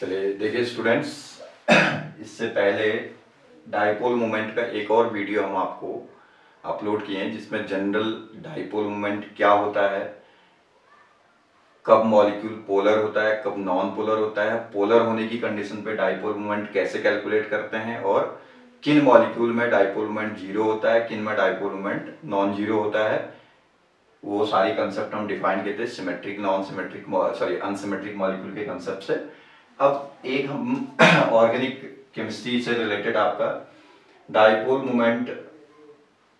चलिए, देखिए स्टूडेंट्स इससे पहले डाइपोल मोमेंट का एक और वीडियो हम आपको अपलोड किए हैं, जिसमें जनरल डाइपोल मोमेंट क्या होता है, कब मॉलिक्यूल पोलर होता है, कब नॉन पोलर होता है पोलर होने की कंडीशन पे डाइपोल मोमेंट कैसे कैलकुलेट करते हैं और किन मॉलिक्यूल में डाइपोल मोमेंट ज़ीरो होता है, किन में डाइपोल मोमेंट नॉन ज़ीरो होता है, वो सारी कंसेप्ट हम डिफाइन किए थे symmetric non symmetric sorry unsymmetric molecule के कंसेप्ट से। अब एक हम ऑर्गेनिक केमिस्ट्री से रिलेटेड आपका डाइपोल मोमेंट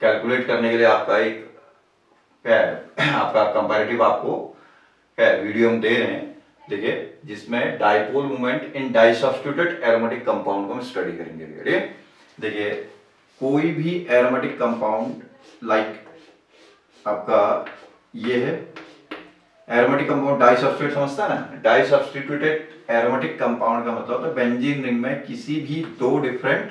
कैलकुलेट करने के लिए आपका एक आपका कंपैरेटिव आपको वीडियो हम दे रहे हैं। देखिए, जिसमें dipole moment in disubstituted aromatic compound को हम स्टडी करेंगे। देखिए, कोई भी एरोमेटिक कंपाउंड लाइक आपका ये है एरोमेटिक कंपाउंड डाई सब्सटीट्यूट समझता है ना? डाई सब्सटीट्यूटेड एरोमेटिक कंपाउंड का मतलब है बेंजीन रिंग में किसी भी दो डिफरेंट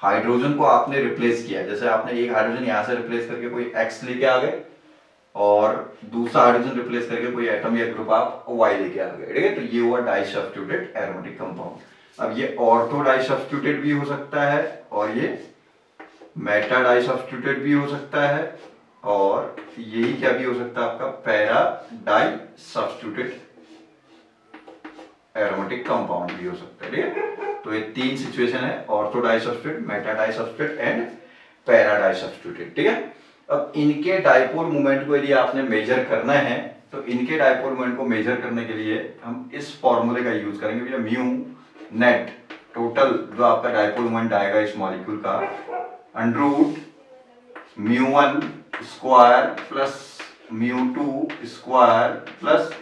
हाइड्रोजन को आपने रिप्लेस किया जैसे आपने एक हाइड्रोजन यहाँ से रिप्लेस करके कोई एक्स लेके आ गए और दूसरा हाइड्रोजन रिप्लेस करके कोई एटम या ग्रुप आप वाई लेके आ गए। ठीक है? तो ये हुआ डाई सब्सटीट्यूटेड एरोमेटिक कंपाउंड अब ये ऑर्थो डाई सब्सटीट्यूटेड भी हो सकता है और ये मेटा डाई सब्सटीट्यूटेड भी हो सकता है। और यही क्या भी हो सकता है आपका? Para di substituted aromatic compound भी हो सकता है, ठीक है? तो ये तीन सिचुएशन है ortho di substitute meta di substitute and para di substitute ठीक है? अब इनके डाइपोल मोमेंट को यदि आपने मेजर करना है तो इनके डाइपोल मोमेंट को मेजर करने के लिए हम इस फॉर्मूले का यूज़ करेंगे, भैया म्यू नेट टोटल जो आपका डाइपोल मोमेंट आएगा इस मॉलिक्यूल का under root mu one square plus mu two square plus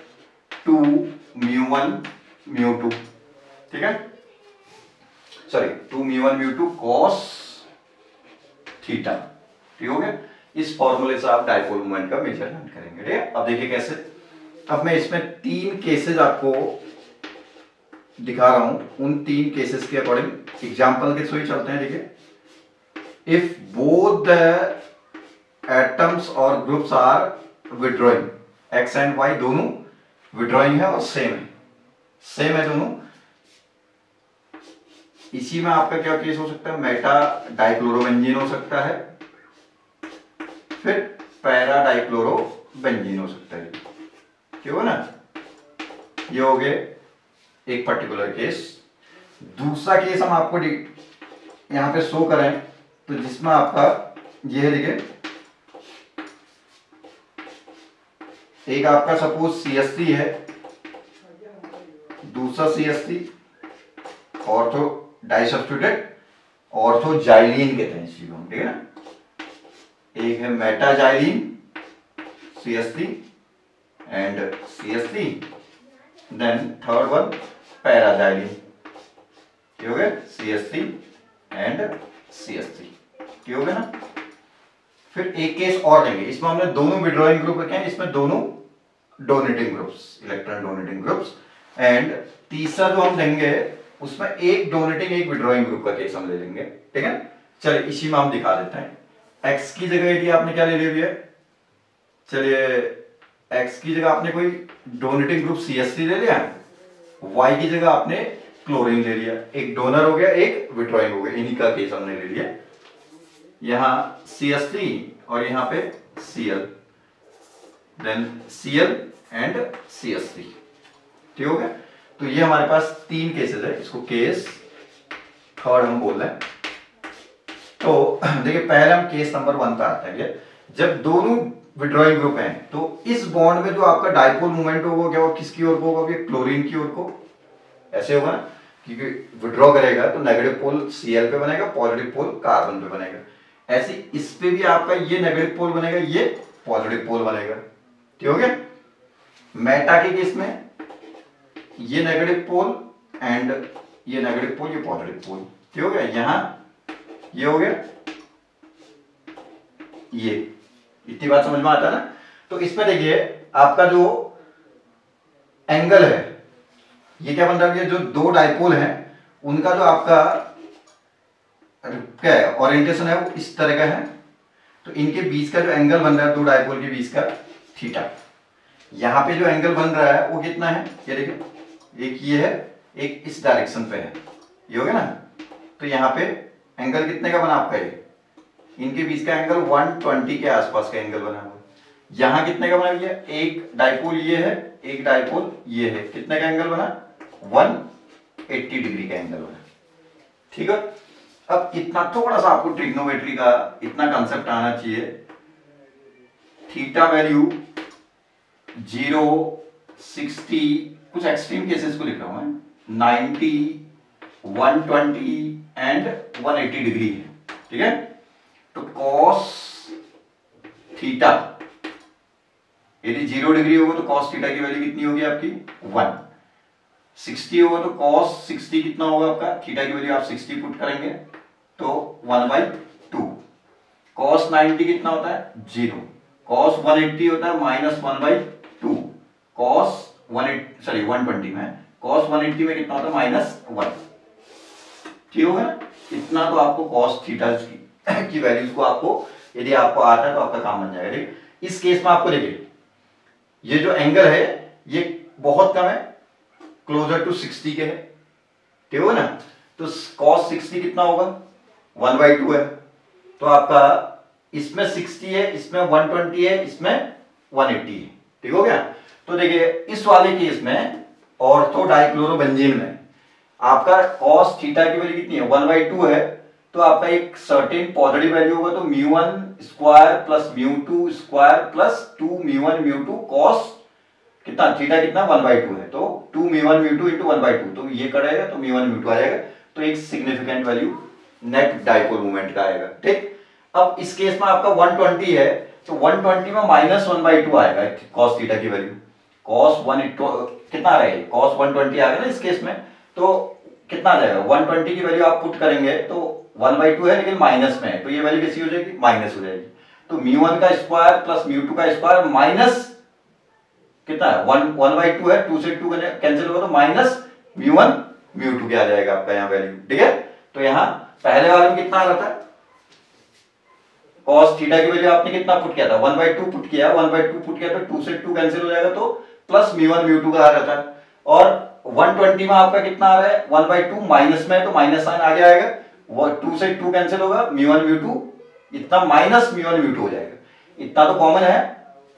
two mu one mu two. ठीक है? Sorry two mu one mu two cos theta ठीक हो गया? इस फॉर्मूले से आप डाइपोल मोमेंट का मेज़रमेंट करेंगे। ठीक है? अब देखिए कैसे। अब मैं इसमें तीन केसेस आपको दिखा रहा हूँ। उन तीन केसेस के अकॉर्डिंग एग्जांपल के थ्रू ही चलते हैं। देखिए। इफ़ बोथ द एटम्स और groups are withdrawing X and Y दोनों विड्रॉइंग है और सेम है। सेम है दोनों। इसी में आपका क्या केस हो सकता है? मेटा डाइक्लोरोबेंजीन हो सकता है। फिर पैरा डाइक्लोरो बेंजीन हो सकता है। क्यों ना? ये हो गए एक पर्टिकुलर केस दूसरा केस हम आपको यहाँ पे शो करें। तो जिसमें आपका ये है, देखिए। एक आपका सपोज़ सी है, दूसरा C S C ortho disubstituted ortho xylene कहते हैं ठीक है ना? एक है meta xylene C S C and C S then third one para xylene ठीक हो गया? C S C and C S C हो गया ना? फिर एक केस और लेंगे। इसमें हमने दोनों विड्रॉइंग ग्रुप रखे हैं, इसमें दोनों donating groups electron donating groups and तीसरा जो हम लेंगे उसमें एक डोनेटिंग एक विड्रॉइंग ग्रुप का केस हम ले लेंगे, ठीक है? चलिए, इसी में हम दिखा देते हैं। एक्स की जगह यदि आपने क्या ले लिया चलिए एक्स की जगह आपने कोई donating group C S C ले लिया? वाई की जगह आपने क्लोरीन ले लिया। एक डोनर हो गया, एक विड्रॉइंग हो गया। इन्हीं का केस हमने ले लिया। यहाँ सी और यहाँ पे C L then C L and C S ठीक हो गया? तो ये हमारे पास तीन केसेस है, इसको केस थर्ड हम बोल रहे हैं। तो देखिए, पहले हम केस नंबर वन पर आते हैं जब दोनों विड्रॉइंग ग्रुप हैं तो इस बॉन्ड में जो आपका डाइपोल मूवमेंट होगा, क्या वो किसकी ओर को होगा? क्लोरीन की ओर को। ऐसे होगा क्योंकि विड्रॉ करेगा तो नेगेटिव पोल सीएल पे बनेगा पॉजिटिव पोल कार्बन पे बनेगा। ऐसे इस पे भी आपका ये नेगेटिव पोल बनेगा, ये पॉजिटिव पोल बनेगा। गया? मेटा के केस में ये नेगेटिव पोल एंड ये नेगेटिव पोल ये पॉजिटिव पोल ठीक हो गया? यहाँ ये हो गया। ये। इतनी बात समझ में आता ना? तो इसमें देखिए, आपका जो एंगल है, ये क्या बन रहा है? जो दो डाइपोल हैं, उनका जो आपका क्या है? ओरिएंटेशन है वो इस तरह का है। तो इनके बीच का जो एंगल बन रहा है, दो डाइपोल के बीच का थीटा। यहाँ पे जो एंगल बन रहा है, वो कितना है? ये देखिए, एक ये है, एक इस डायरेक्शन पे है। ये हो गया ना? तो यहाँ पे एंगल कितने का बना आपका ये? इनके बीच का एंगल 120 के आसपास का एंगल बना हुआ। यहाँ कितने का बना ये एक डाइपोल ये है, एक डाइपोल ये है। कितने का एंगल बना? 180 डिग्री का एंगल बना। ठीक है? अब इतना थोड़ा सा आपको ट्रिग्नोमेट्री का इतना कंसेप्ट आना चाहिए। थीटा वैल्यू ज़ीरो सिक्सटी कुछ एक्सट्रीम केसेस को लिख रहा हूँ मैं। Ninety one twenty and one eighty degree है। ठीक है? तो कॉस थीटा यदि ज़ीरो डिग्री होगा तो कॉस थीटा की वैल्यू कितनी होगी आपकी? वन सिक्सटी होगा तो कॉस सिक्सटी कितना होगा आपका? थीटा की वैल्यू आप सिक्सटी पुट करेंगे तो one by two cos ninety कितना होता है? ज़ीरो कॉस वन एट्टी होता है minus one by two cos one eight sorry one twenty में कॉस वन एट्टी में कितना होता है माइनस वन ठीक होगा ना इतना तो आपको कॉस थीटा की, की वैल्यूज़ को आपको यदि आपको आता है तो आपका काम बन जाएगा ठीक? इस केस में आपको देखिए ये जो एंगल है ये बहुत कम है क्लोजर टू सिक्सटी के है ठीक हो ना? तो कॉस सिक्सटी कितना होगा? वन बाई टू है। तो आपका इसमें सिक्सटी है, इसमें वन ट्वेंटी है, इसमें वन एट्टी है। ठीक हो गया? तो देखिए, इस वाले केस में ऑर्थो डाइक्लोरोबेंजीन में आपका कॉस थीटा की वैल्यू कितनी है? वन बाई टू है तो आपका एक सर्टेन पॉजिटिव वैल्यू होगा तो mu one square plus mu two square plus two mu one mu two cos कितना? थीटा कितना? वन बाई टू है। तो two mu one mu two into one by two तो ये करेगा तो म्यू वन म्यू टू आ जाएगा तो एक significant value net dipole movement का आएगा। ठीक? अब इस केस में आपका 120 है तो 120 में माइनस वन बाई टू आएगा कॉस थीटा की वैल्यू कॉस वन कितना रहेगा? कॉस 120 आ गया ना इस केस में तो कितना आ जाएगा? 120 की वैल्यू आप पुट करेंगे तो वन बाई टू है, लेकिन माइनस में है तो ये वैल्यू कैसी हो जाएगी? माइनस हो जाएगी। तो म्यू वन का स्क्वायर प्लस म्यू टू का स्क्वायर माइनस कितना है? टू है टू से टू कैंसिल होगा तो minus mu one mu two क्या आ जाएगा आपका यहाँ वैल्यू ठीक है? तो यहाँ पहले वाले में कितना आ रहा था? कॉस थीटा की वैल्यू आपने कितना पुट किया था? वन बाई टू पुट किया वन बाई टू पुट किया तो टू से टू कैंसिल हो जाएगा तो plus mu one mu two का आ रहा था और 120 में आपका कितना आ रहा है? वन बाई टू माइनस में तो माइनस साइन आगे आएगा। टू से टू कैंसिल होगा म्यू वन म्यू टू इतना minus mu one mu two हो जाएगा। इतना तो कॉमन है,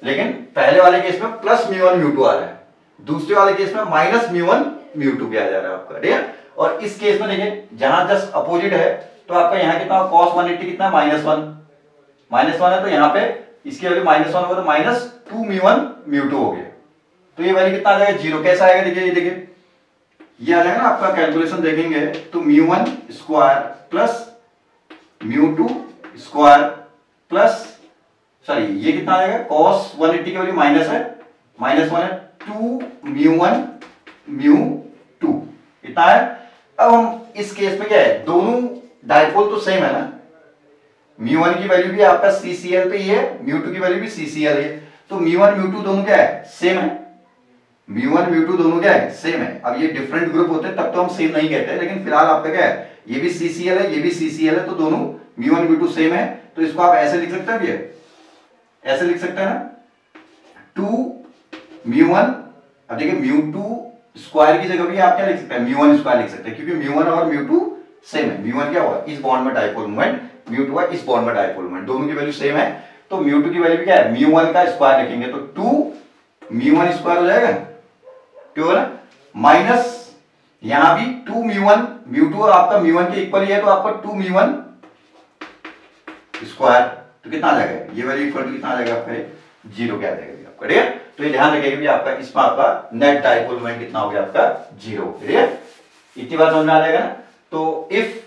लेकिन पहले वाले केस में plus mu one mu two आ रहा है। दूसरे वाले केस में minus mu one mu two भी आ जा रहा है आपका, ठीक है? और इस केस में देखिए, जहाँ जस्ट अपोजिट है तो आपका यहाँ कितना वन एट्टी कितना माइनस वन माइनस वन है तो यहाँ पे इसकी वैल्यू माइनस वन होगा तो minus two mu one mu two हो गया। तो ये वैल्यू कितना आ जाएगा? ज़ीरो। कैसा आएगा? देखिए, ये देखिए। ये आ जाएगा ना, आपका कैलकुलेशन देखेंगे। तो mu one square plus mu two square plus, sorry, ये कितना आएगा कॉस वन एट्टी की वैल्यू माइनस है। माइनस वन है two mu one mu two. इतना है? अब हम इस केस में क्या है? दोनों डाइपोल तो सेम है ना? म्यू वन की वैल्यू भी आपका सीसीएल पे ही है म्यू टू की वैल्यू भी सीसीएल है तो म्यू वन म्यू टू दोनों क्या है? सेम है। म्यू वन म्यू टू दोनों क्या है? सेम है। अब ये डिफरेंट ग्रुप होते हैं, तब तो हम सेम नहीं कहते लेकिन फ़िलहाल आपका क्या है? ये भी सीसीएल है, ये भी सीसीएल है तो दोनों mu one mu two same है। तो इसको आप ऐसे लिख सकते हैं ये। ऐसे लिख सकते हैं ना? टू म्यू वन अब देखिए म्यू टू स्क्वायर की जगह भी आप क्या लिख सकते हैं? म्यू वन स्क्वायर लिख सकते हैं, क्योंकि म्यू वन और म्यू टू सेम है. म्यू वन क्या हुआ? इस बॉन्ड में डाइपोल मूवमेंट म्यू टू हुआ इस बॉन्ड में डाइपोल मूवमेंट दोनों की वैल्यू सेम है. तो म्यू टू की वैल्यू क्या है? म्यू वन का स्क्वायर लिखेंगे तो टू म्यू वन स्क्वायर हो जाएगा. क्यों ना माइनस यहाँ भी two mu one mu two और आपका म्यू वन के इक्वल ही है तो आपका टू म्यू वन स्क्वायर तो कितना आ जाएगा? ये वैल्यू इक्वल कितना आ जाएगा आपका? ज़ीरो क्या आ जाएगा आपका? ठीक है तो ये ध्यान रखिएगा भी आपका इसमें आपका नेट डाइपोल मोमेंट कितना हो गया आपका? ज़ीरो है इतनी बात समझ में आ जाएगा ना? तो if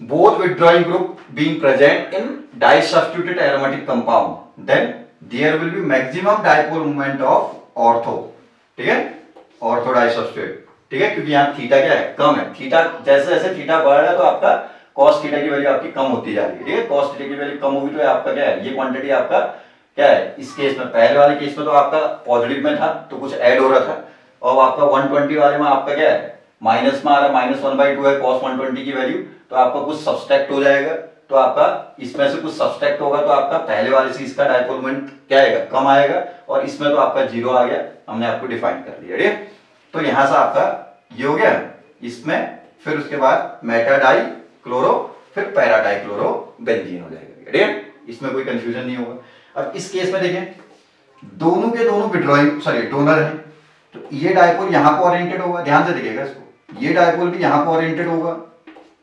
both withdrawing group being present in disubstituted aromatic compound, then there will be maximum dipole moment of ortho. ठीक है? ऑर्थो डाइसब्स्टिट्यूट ठीक है? क्योंकि यहाँ थीटा क्या है? कम है. थीटा जैसे जैसे थीटा बढ़ रहा है तो आपका कॉस थीटा की वैल्यू आपकी कम होती जा रही है. ठीक है? कॉस थीटा की वैल्यू कम होगी तो आपका क्या है? ये क्वांटिटी आपका क्या है? इस केस में, पहले वाले केस में तो आपका पॉजिटिव में था तो कुछ ऐड हो रहा था. और आपका 120 वाले में आपका क्या है? माइनस में आ रहा माइनस वन बाई टू है कॉस वन ट्वेंटी की वैल्यू तो आपका कुछ सब्सट्रैक्ट हो जाएगा। तो आपका इसमें से कुछ सब्सट्रैक्ट होगा तो आपका पहले वाले से इसका डायपोल मोमेंट क्या आएगा? कम आएगा, और इसमें तो आपका ज़ीरो आ गया। हमने आपको डिफाइन कर दिया, ठीक तो यहाँ से आपका ये हो गया। इसमें फिर उसके बाद मेटाडाई क्लोरो फिर पैराडाई क्लोरो बेंजीन हो? जाएगा ठीक इसमें कोई कंफ्यूजन नहीं होगा। अब इस केस में देखिए दोनों के दोनों विड्रॉइंग सॉरी डोनर है। तो ये डायपोल यहाँ को ओरिएंटेड होगा। ध्यान से देखिएगा इसको। ये डायपोल भी यहाँ को ओरिएंटेड होगा।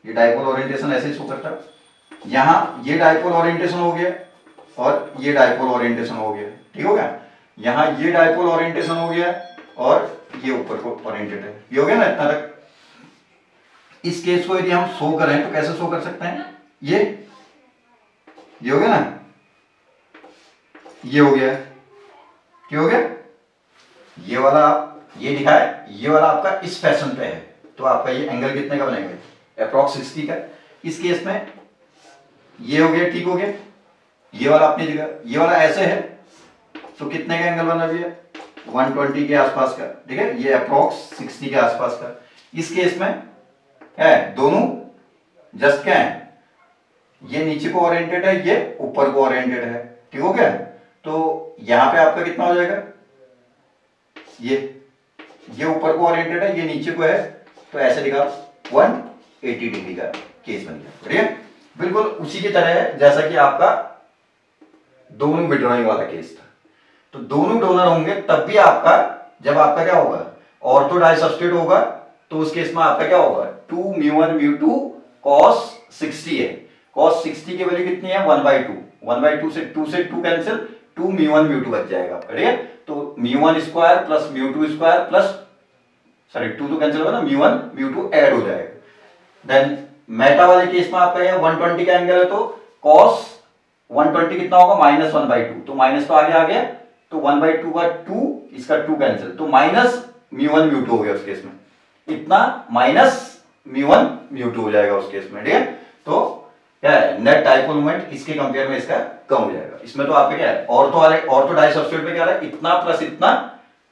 ये डायपोल ओरिएंटेशन ऐसे ही शो करता यहाँ ये डायपोल ओरिएंटेशन हो गया और ये डायपोल ओरिएंटेशन हो गया। ठीक हो गया? यहाँ ये डायपोल ओरिएंटेशन हो गया और ये ऊपर को ओरिएंटेड है। ये हो गया ना इतना तक? इस केस को यदि हम शो करें तो कैसे शो कर सकते हैं? ये? ये हो गया ना? ये हो गया। क्या हो गया? ये वाला आप ये दिखाए, ये वाला आपका इस फ़ैशन पे है। तो आपका ये एंगल कितने का बनेगा? अप्रोक्स सिक्सटी का। इस केस में ये हो गया, ठीक हो गया। ये वाला अपनी जगह ये वाला ऐसे है तो कितने का एंगल बना भैया 120 के आसपास का, ठीक है? ये अप्रोक्स 60 के आसपास का। इस केस में है, दोनों जस्ट क्या है? ये नीचे को ओरिएंटेड है, ये ऊपर को ओरिएंटेड है, ठीक हो गया? तो यहाँ पे आपका कितना हो जाएगा? ये ये ऊपर को ओरिएंटेड है, ये नीचे को है तो ऐसे दिखा 180 डिग्री का केस बन गया। ठीक है बिल्कुल उसी की तरह है, जैसा कि आपका दोनों विड्रॉइंग वाला केस था। तो दोनों डोनर होंगे, तब भी आपका, जब आपका क्या होगा ऑर्थो डाई सब्सटेट होगा तो उस केस में आपका क्या होगा? Two mu one mu two cos sixty है। कॉस सिक्सटी की वैल्यू कितनी है? One by two one by two से टू से two cancel two mu one mu two बच जाएगा। ठीक है तो mu one square plus mu two square plus sorry two तो कैंसिल होगा ना? Mu one mu two add हो जाएगा। देन मेटा वाले केस में आपका ये 120 का एंगल है तो cos 120 कितना होगा? माइनस वन बाई टू तो माइनस तो आगे आ गया तो वन बाई टू का टू इसका टू कैंसिल तो minus mu one mu two हो गया उस केस में। इतना minus mu one mu two हो जाएगा उस केस में, ठीक है? तो क्या है? नेट डाइपोल मोमेंट इसके कंपेयर में इसका कम हो जाएगा। इसमें तो आपके क्या है? ऑर्थो वाले ऑर्थो डाई सब्सटीट्यूट पे क्या है? इतना प्लस इतना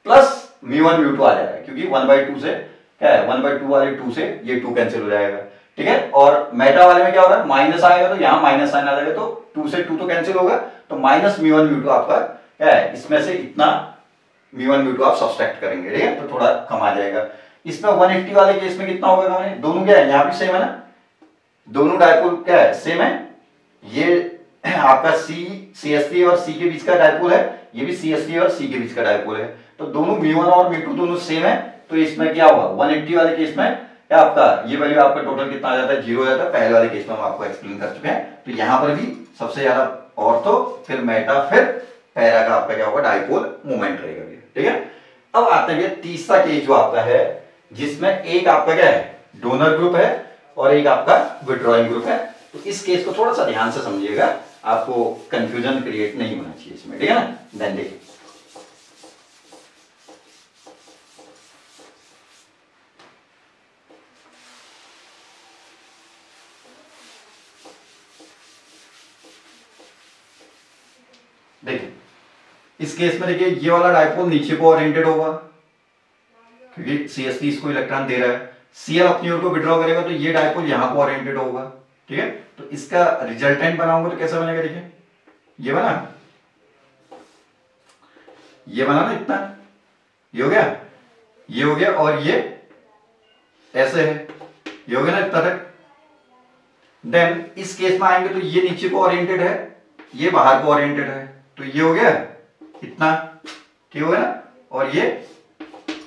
plus mu one mu two आ जाएगा, क्योंकि वन बाई टू से क्या है? वन बाई टू वाले टू से ये टू कैंसिल हो जाएगा, ठीक है? और मेटा वाले में क्या होगा? माइनस आएगा तो यहाँ माइनस साइन आ जाएगा तो टू से टू तो कैंसिल होगा तो minus mu one mu two आपका क्या है? इसमें से इतना म्यू वन म्यू टू आप सब्सट्रैक्ट करेंगे, ठीक है? तो थोड़ा कम आ जाएगा। इसमें 180 वाले केस में कितना होगा दोनों क्या है? यहाँ भी सेम है ना? दोनों डायपोल क्या है? सेम है। ये आपका सी सी और सी के बीच का डायपोल है। ये भी सी एस टी और सी के बीच का डायपोल है। तो दोनों वन और टू दोनों सेम है तो इसमें क्या होगा? 180 वाले केस में क्या आपका, ये वैल्यू आपका टोटल कितना आ जाता है? ज़ीरो जाता है। पहले वाले केस में हम आपको एक्सप्लेन कर चुके हैं। तो यहाँ पर भी सबसे ज़्यादा ऑर्थो फिर मेटा फिर पैरा का आपका क्या होगा? डायपोल मूवमेंट रहेगा ठीक है? अब आते हैं तीसरा केस जो आपका है, जिसमें एक आपका क्या है? डोनर ग्रुप है और एक आपका विड्रॉइंग ग्रुप है। तो इस केस को थोड़ा सा ध्यान से समझिएगा। आपको कंफ्यूजन क्रिएट नहीं होना चाहिए इसमें, ठीक है ना? देन देखिए। देखिए, इस केस में देखिए, ये वाला डायपोल नीचे को ओरिएंटेड होगा, क्योंकि सी एस इसको इलेक्ट्रॉन दे रहा है। सीएल अपनी ओर को विड्रॉ करेगा तो ये डायपोल यहाँ को ओरिएंटेड होगा, ठीक है? इसका रिजल्टेंट बनाऊँगा तो कैसा बनेगा देखिए। ये बना। ये बना ना इतना। ये हो गया। ये हो गया और ये ऐसे है। ये हो गया ना इतना तक। देन इस केस में आएँगे तो ये नीचे को ओरिएंटेड है, ये बाहर को ओरिएंटेड है। तो ये हो गया इतना। ठीक हो गया ना? और ये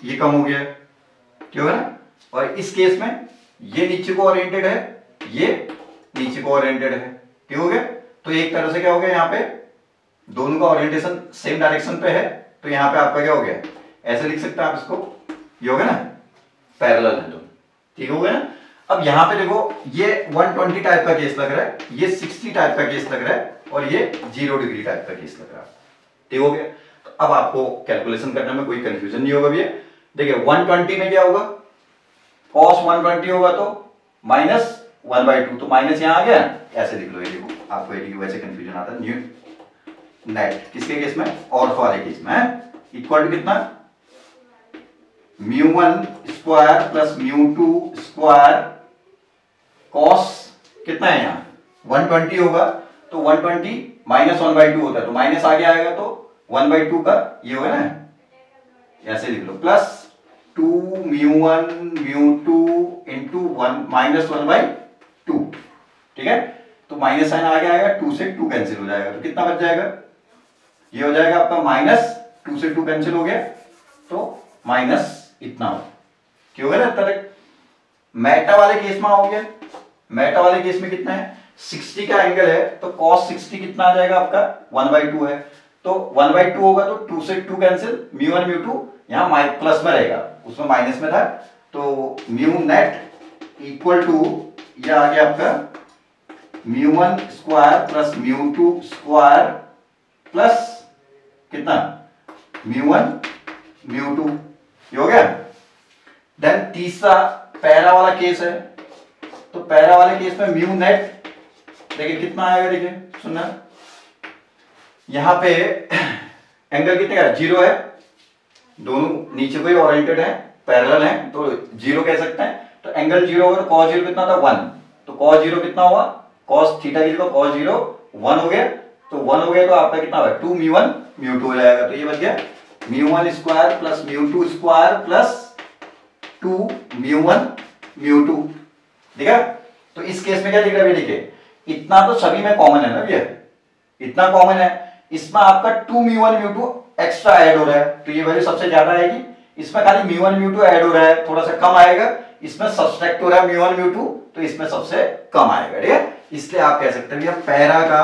ये कम हो गया। ठीक हो गया ना? और इस केस में ये नीचे को ओरिएंटेड है, ये नीचे को ओरिएंटेड है। ठीक हो गया? तो एक तरह से क्या हो गया यहाँ पे? दोनों का ओरिएंटेशन सेम डायरेक्शन पे है तो यहाँ पे आपका क्या हो गया? ऐसे लिख सकते हैं आप इसको। ये हो गया ना? पैरेलल है दोनों ठीक हो गया अब यहाँ पे देखो, ये 120 टाइप का केस लग रहा है, ये 60 टाइप का केस लग रहा है, और ये ज़ीरो डिग्री टाइप का केस लग रहा है। ठीक हो गया? तो अब आपको कैलकुलेशन करने में कोई कंफ्यूजन नहीं होगा भैया। देखिए 120 में क्या होगा? cos 120 होगा तो माइनस वन बाई टू तो माइनस यहाँ आ गया। ऐसे लिख लो ये देखो, आपको ये वैसे कंफ्यूजन आता है। न्यू नेट किसके केस में? ऑर्थो वाले केस में। इक्वल टू कितना? Mu one square plus mu two square cos कितना है यहाँ? 120 होगा। तो 120 माइनस वन बाई टू होता है। तो माइनस आगे आएगा तो वन बाई टू का ये होगा ना? ऐसे लिख लो। Plus two mu one mu two into one minus one by two, ठीक है? तो माइनस साइन आगे आएगा टू से टू कैंसिल हो जाएगा। तो कितना बच जाएगा? ये हो जाएगा आपका माइनस टू से टू कैंसिल हो गया। तो माइनस इतना हो। क्यों है ना तरह मेटा वाले केस में हो गया मेटा वाले केस में कितना है? 60 का एंगल है तो cos 60 कितना आ जाएगा आपका? वन बाई टू है। तो वन बाई टू होगा तो टू से two cancel mu one mu two यहाँ प्लस में रहेगा। उसमें माइनस में था। तो म्यू नेट इक्वल टू यह आ गया आपका? Mu one square plus mu two square plus कितना? म्यू वन म्यू टू ये हो गया? देन तीसरा पैरा वाला केस है। तो पैरा वाले केस में म्यू नेट, देखिए कितना आएगा, देखिए, सुनना। यहाँ पे एंगल कितने का? ज़ीरो है। दोनों नीचे को ही ओरिएंटेड है पैरेलल है तो ज़ीरो कह सकते हैं। एंगल ज़ीरो होगा तो कॉस ज़ीरो कितना था? वन तो कॉस ज़ीरो कितना हुआ? कॉस थीटा की जगह कॉस ज़ीरो वन हो गया। तो वन हो गया तो आपका कितना होगा two mu one mu two हो जाएगा। तो ये बच गया। Mu one square plus mu two square plus two mu one mu two ठीक है? तो इस केस में क्या दिख रहा है? देखिए। इतना तो सभी में कॉमन है ना भैया? इतना कॉमन है। इसमें आपका two mu one mu two extra add हो रहा है। तो ये वैल्यू सबसे ज़्यादा आएगी। इसमें खाली mu one mu two add हो रहा है। थोड़ा सा कम आएगा। इसमें सब्सट्रैक्ट हो रहा है म्यू वन म्यू टू तो इसमें सबसे कम आएगा, ठीक है? इसलिए आप कह सकते हैं पैरा का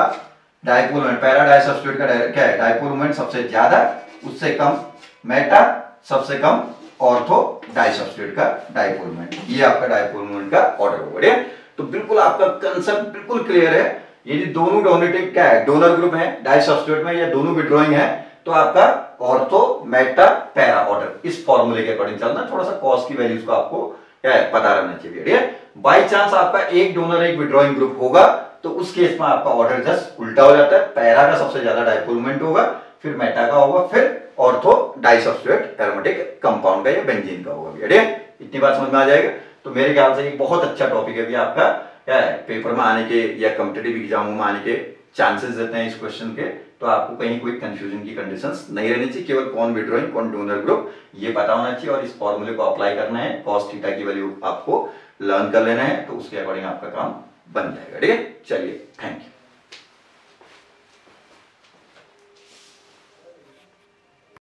dipole moment para di substitute का क्या है? डायपोल मोमेंट सबसे ज़्यादा, उससे कम मेटा सबसे कम ऑर्थो डाई सब्सटीट्यूट का डायपोल मोमेंट ये आपका डायपोल मोमेंट का ऑर्डर होगा, ठीक है? तो बिल्कुल आपका कंसेप्ट बिल्कुल क्लियर है। यदि दोनों डोनेटिव क्या है? डोनर ग्रुप है डाई सब्सटीट्यूट में, या दोनों विड्रॉइंग है तो आपका ऑर्थो मेटा पैरा ऑर्डर इस फॉर्मूले के अकॉर्डिंग चलना थोड़ा सा कॉस्ट की वैल्यूज़ को आपको क्या है? पता रहना चाहिए। ठीक है? बाई चांस आपका एक डोनर एक विड्रॉइंग ग्रुप होगा तो उस केस में आपका ऑर्डर जस्ट उल्टा हो जाता है। पैरा का सबसे ज़्यादा डाइपोलमेंट होगा, फिर मेटा का होगा, फिर ऑर्थो डाई एरोमेटिक कंपाउंड का या बेंजीन का होगा। ठीक है? इतनी बात समझ में आ जाएगा। तो मेरे ख्याल से ये बहुत अच्छा टॉपिक है भैया आपका। क्या है? पेपर में आने के या कम्पिटेटिव एग्जामों में आने के चांसेस रहते हैं इस क्वेश्चन के। तो आपको कहीं कोई कंफ्यूजन की कंडीशन नहीं रहनी चाहिए, केवल कौन विड्रॉइंग कौन डोनर ग्रुप ये पता होना चाहिए और इस फॉर्मूले को अप्लाई करना है कॉस्ट थीटा की वैल्यू आपको लर्न कर लेना है तो उसके अकॉर्डिंग आपका काम बन जाएगा, ठीक है? चलिए थैंक यू